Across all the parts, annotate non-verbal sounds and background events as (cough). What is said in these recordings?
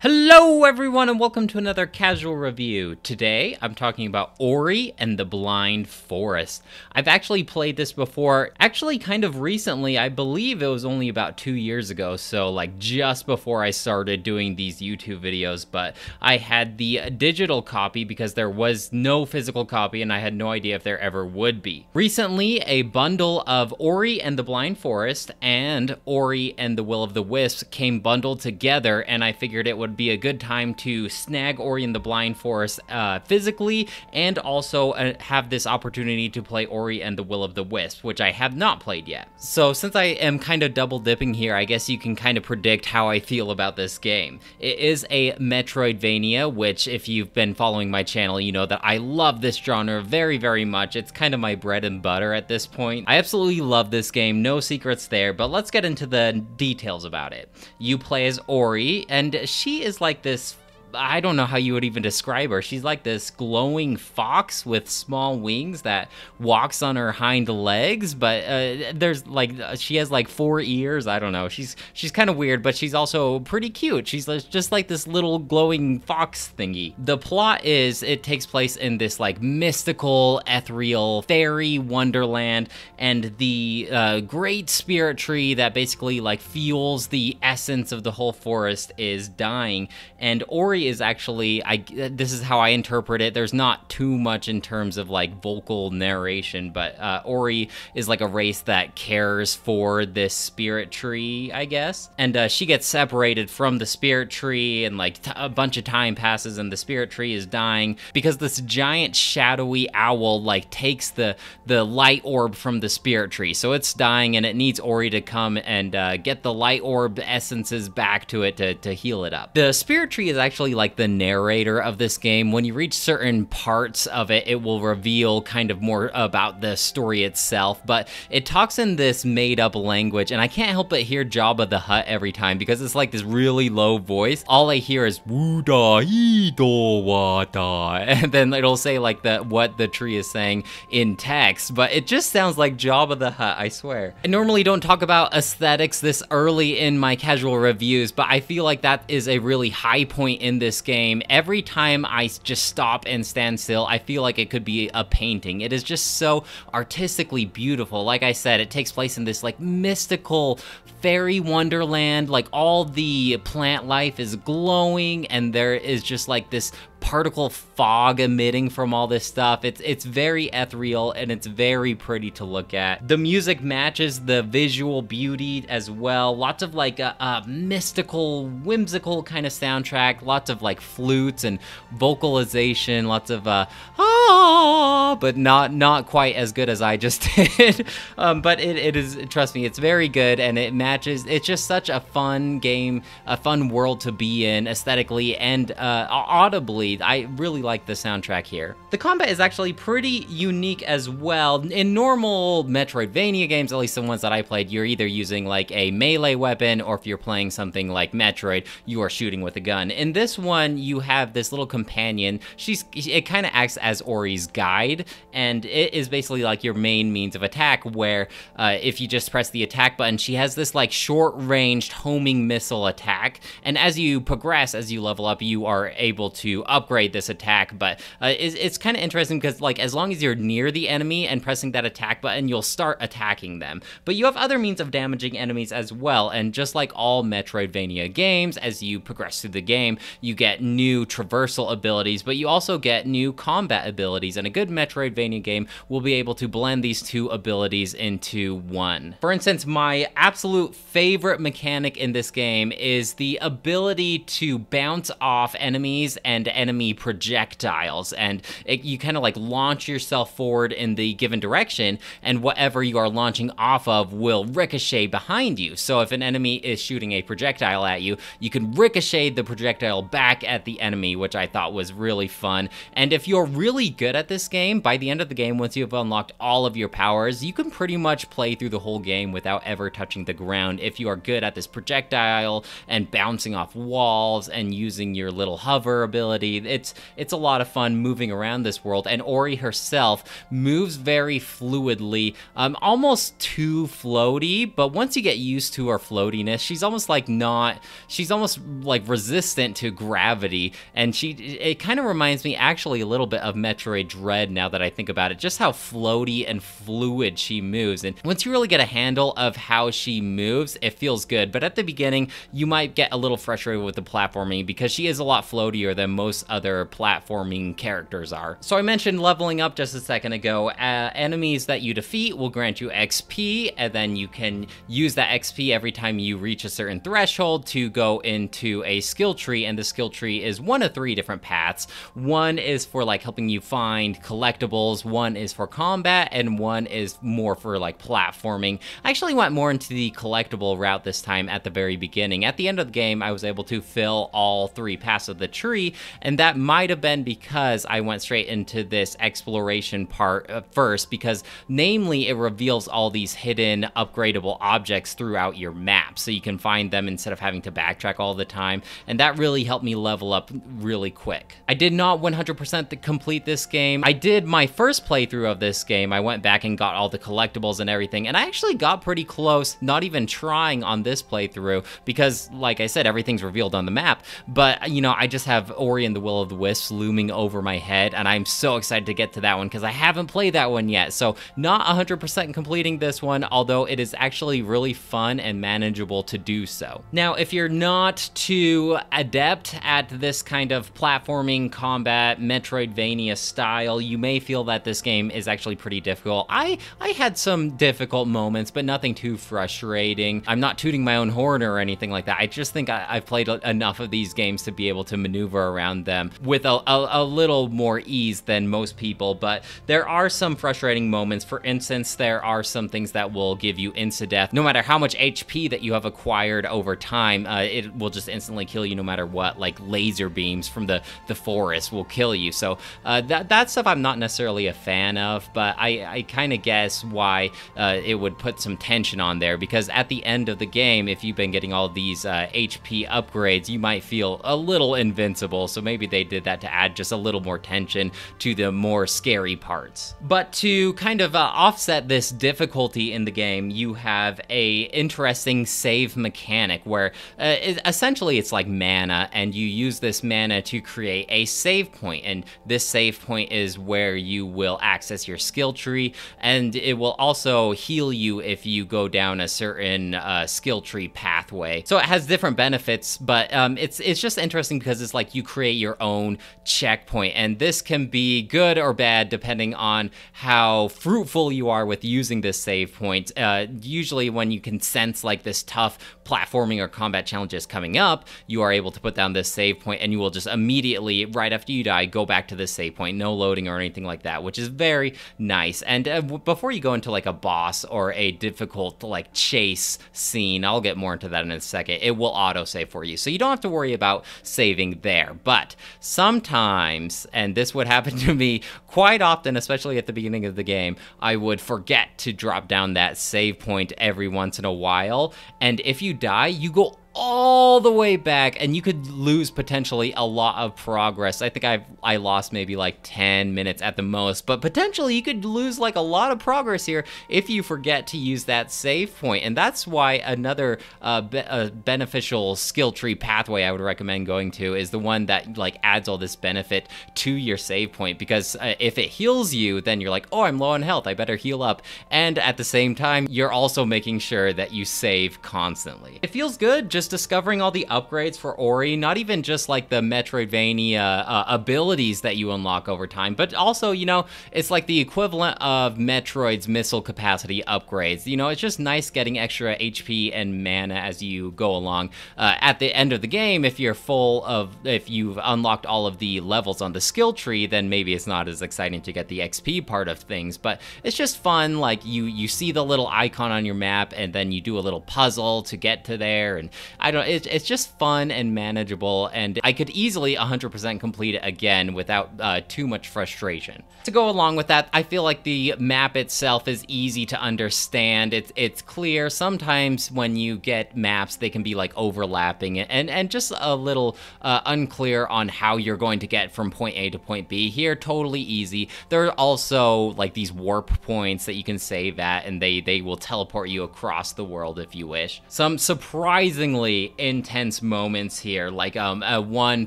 Hello everyone and welcome to another casual review. Today I'm talking about Ori and the Blind Forest. I've actually played this before, actually kind of recently, I believe it was only about two years ago, so like just before I started doing these YouTube videos, but I had the digital copy because there was no physical copy and I had no idea if there ever would be. Recently, a bundle of Ori and the Blind Forest and Ori and the Will of the Wisps came bundled together and I figured it would would be a good time to snag Ori and the Blind Forest uh, physically and also uh, have this opportunity to play Ori and the Will of the Wisp, which I have not played yet. So since I am kind of double dipping here, I guess you can kind of predict how I feel about this game. It is a Metroidvania, which if you've been following my channel, you know that I love this genre very, very much. It's kind of my bread and butter at this point. I absolutely love this game, no secrets there, but let's get into the details about it. You play as Ori, and she is like this I don't know how you would even describe her. She's like this glowing fox with small wings that walks on her hind legs, but uh, there's like she has like four ears. I don't know. She's she's kind of weird, but she's also pretty cute. She's just like this little glowing fox thingy. The plot is it takes place in this like mystical, ethereal fairy wonderland, and the uh, great spirit tree that basically like fuels the essence of the whole forest is dying, and Ori is actually I this is how I interpret it. There's not too much in terms of like vocal narration, but uh, Ori is like a race that cares for this spirit tree, I guess. And uh, she gets separated from the spirit tree, and like a bunch of time passes, and the spirit tree is dying because this giant shadowy owl like takes the the light orb from the spirit tree. So it's dying, and it needs Ori to come and uh, get the light orb essences back to it to to heal it up. The spirit tree is actually like the narrator of this game. When you reach certain parts of it, it will reveal kind of more about the story itself, but it talks in this made up language, and I can't help but hear Jabba the Hutt every time because it's like this really low voice. All I hear is Wuda Ido Wada, (laughs) and then it'll say like the what the tree is saying in text, but it just sounds like Jabba the Hutt, I swear. I normally don't talk about aesthetics this early in my casual reviews, but I feel like that is a really high point in this game, every time I just stop and stand still, I feel like it could be a painting. It is just so artistically beautiful. Like I said, it takes place in this like mystical fairy wonderland. Like all the plant life is glowing and there is just like this particle fog emitting from all this stuff. It's it's very ethereal and it's very pretty to look at. The music matches the visual beauty as well. Lots of like a, a mystical, whimsical kind of soundtrack. Lots of like flutes and vocalization. Lots of uh, ah, but not not quite as good as I just (laughs) did. um, but it, it is trust me, it's very good and it matches. It's just such a fun game, a fun world to be in aesthetically and uh, audibly I really like the soundtrack here. The combat is actually pretty unique as well. In normal Metroidvania games, at least the ones that I played, you're either using like a melee weapon or if you're playing something like Metroid, you are shooting with a gun. In this one, you have this little companion. She's It kind of acts as Ori's guide and it is basically like your main means of attack where uh, if you just press the attack button, she has this like short-ranged homing missile attack. And as you progress, as you level up, you are able to upgrade this attack, but uh, it's, it's kind of interesting because like as long as you're near the enemy and pressing that attack button, you'll start attacking them. But you have other means of damaging enemies as well, and just like all Metroidvania games, as you progress through the game, you get new traversal abilities, but you also get new combat abilities, and a good Metroidvania game will be able to blend these two abilities into one. For instance, my absolute favorite mechanic in this game is the ability to bounce off enemies and enemy projectiles and it, you kind of like launch yourself forward in the given direction and whatever you are launching off of will ricochet behind you. So if an enemy is shooting a projectile at you, you can ricochet the projectile back at the enemy, which I thought was really fun. And if you're really good at this game. By the end of the game, once you've unlocked all of your powers, you can pretty much play through the whole game without ever touching the ground if you are good at this projectile and bouncing off walls and using your little hover ability. It's it's a lot of fun moving around this world, and Ori herself moves very fluidly, um, almost too floaty. But once you get used to her floatiness, she's almost like not. She's almost like resistant to gravity, and she it kind of reminds me actually a little bit of Metroid Dread now that I think about it. Just how floaty and fluid she moves, and once you really get a handle of how she moves, it feels good. But at the beginning, you might get a little frustrated with the platforming because she is a lot floatier than most other platforming characters are. So I mentioned leveling up just a second ago. Uh, enemies that you defeat will grant you XP, and then you can use that XP every time you reach a certain threshold to go into a skill tree, and the skill tree is one of three different paths. One is for like helping you find collectibles, one is for combat, and one is more for like platforming. I actually went more into the collectible route this time at the very beginning. At the end of the game, I was able to fill all three paths of the tree, and that might have been because I went straight into this exploration part uh, first, because namely, it reveals all these hidden upgradable objects throughout your map, so you can find them instead of having to backtrack all the time, and that really helped me level up really quick. I did not 100% complete this game. I did my first playthrough of this game. I went back and got all the collectibles and everything, and I actually got pretty close, not even trying on this playthrough, because, like I said, everything's revealed on the map, but, you know, I just have Ori and the Will of the Wisps looming over my head, and I'm so excited to get to that one, because I haven't played that one yet, so not 100% completing this one, although it is actually really fun and manageable to do so. Now, if you're not too adept at this kind of platforming combat Metroidvania style, you may feel that this game is actually pretty difficult. I, I had some difficult moments, but nothing too frustrating. I'm not tooting my own horn or anything like that. I just think I, have played enough of these games to be able to maneuver around them with a, a, a little more ease than most people, but there are some frustrating moments. For instance, there are some things that will give you insta-death. No matter how much HP that you have acquired over time, uh, it will just instantly kill you no matter what, like laser beams from the, the forest will kill you. So uh, that, that stuff I'm not necessarily a fan of, but I, I kind of guess why uh, it would put some tension on there because at the end of the game, if you've been getting all these HP uh, upgrades, you might feel a little invincible. So maybe they did that to add just a little more tension to the more scary parts. But to kind of uh, offset this difficulty in the game, you have a interesting save mechanic where uh, it, essentially it's like mana and you use this mana to create a save point and this save point is where you will access your skill tree and it will also heal you if you go down a certain uh, skill tree pathway. So it has different benefits, but um, it's it's just interesting because it's like you create your own checkpoint, and this can be good or bad depending on how fruitful you are with using this save point. Uh, usually, when you can sense like this tough platforming or combat challenges coming up, you are able to put down this save point, and you will just immediately, right after you die, go back to this save point, no loading or anything like that, which is very nice. And uh, before you go into like a boss or a difficult like chase scene, I'll get more into that in a second. It will autosave for you, so you don't have to worry about saving there. But sometimes, and this would happen (laughs) to me quite often, especially at the beginning of the game, I would forget to drop down that save point every once in a while. And if you die, you go all the way back and you could lose potentially a lot of progress. I think I've I lost maybe like 10 minutes at the most, but potentially you could lose like a lot of progress here if you forget to use that save point. And that's why another uh, be uh, beneficial skill tree pathway I would recommend going to is the one that like adds all this benefit to your save point because uh, if it heals you, then you're like, "Oh, I'm low on health. I better heal up." And at the same time, you're also making sure that you save constantly. It feels good just just discovering all the upgrades for Ori, not even just like the Metroidvania uh, abilities that you unlock over time, but also, you know, it's like the equivalent of Metroid's missile capacity upgrades. You know, it's just nice getting extra HP and mana as you go along. Uh, at the end of the game, if you're full of, if you've unlocked all of the levels on the skill tree, then maybe it's not as exciting to get the XP part of things, but it's just fun. Like you, you see the little icon on your map and then you do a little puzzle to get to there and I don't, it, it's just fun and manageable, and I could easily 100% complete it again without uh, too much frustration. To go along with that, I feel like the map itself is easy to understand. It's it's clear. Sometimes when you get maps, they can be like overlapping and and just a little uh, unclear on how you're going to get from point A to point B. Here, totally easy. There are also like these warp points that you can save at, and they they will teleport you across the world if you wish. Some surprisingly intense moments here. Like um, uh, one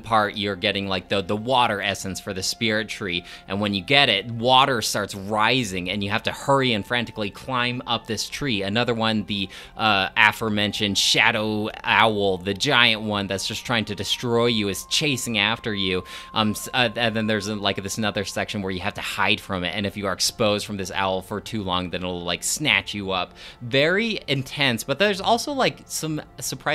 part you're getting like the the water essence for the spirit tree, and when you get it, water starts rising, and you have to hurry and frantically climb up this tree. Another one, the uh, aforementioned shadow owl, the giant one that's just trying to destroy you, is chasing after you. Um, uh, and then there's like this another section where you have to hide from it, and if you are exposed from this owl for too long, then it'll like snatch you up. Very intense, but there's also like some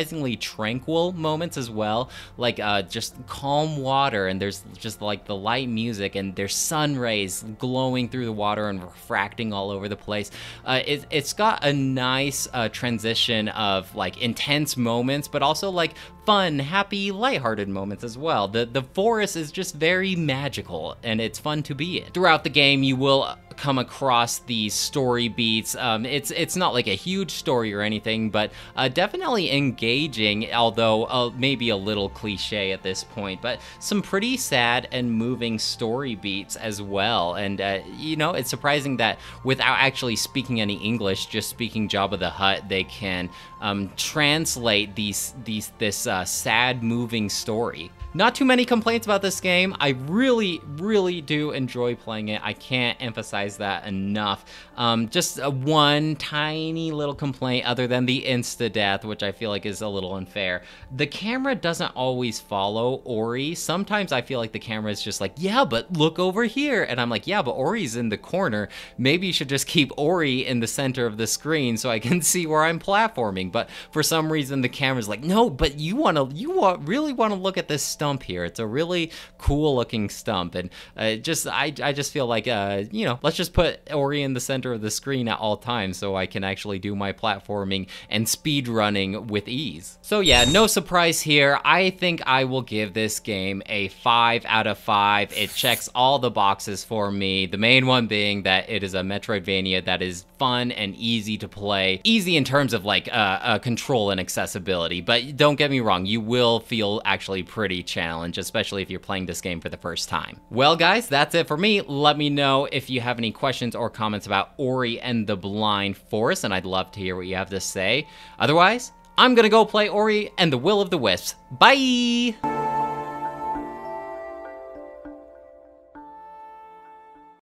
surprisingly tranquil moments as well, like uh, just calm water, and there's just like the light music, and there's sun rays glowing through the water and refracting all over the place. Uh, it, has got a nice uh, transition of like intense moments, but also like fun, happy, lighthearted moments as well. The the forest is just very magical and it's fun to be in. Throughout the game, you will come across these story beats. Um, it's it's not like a huge story or anything, but uh, definitely engaging, although uh, maybe a little cliche at this point. But some pretty sad and moving story beats as well. And uh, you know, it's surprising that without actually speaking any English, just speaking Jabba the Hutt, they can um, translate these these this uh, sad, moving story. Not too many complaints about this game. I really, really do enjoy playing it. I can't emphasize that enough. Um, just one tiny little complaint other than the insta-death, which I feel like is a little unfair. The camera doesn't always follow Ori. Sometimes I feel like the camera is just like, yeah, but look over here. And I'm like, yeah, but Ori's in the corner. Maybe you should just keep Ori in the center of the screen so I can (laughs) see where I'm platforming. But for some reason, the camera's like, no, but you want to, you want, really want to look at this stuff stump here. It's a really cool looking stump, and uh, just I, I just feel like uh, you know let's just put Ori in the center of the screen at all times so I can actually do my platforming and speed running with ease. So yeah, no surprise here. I think I will give this game a five out of five. It checks all the boxes for me. The main one being that it is a Metroidvania that is fun and easy to play. Easy in terms of like uh, uh, control and accessibility, but don't get me wrong, you will feel actually pretty challenge, especially if you're playing this game for the first time. Well, guys, that's it for me. Let me know if you have any questions or comments about Ori and the Blind Forest, and I'd love to hear what you have to say. Otherwise, I'm gonna go play Ori and the Will of the Wisps. Bye!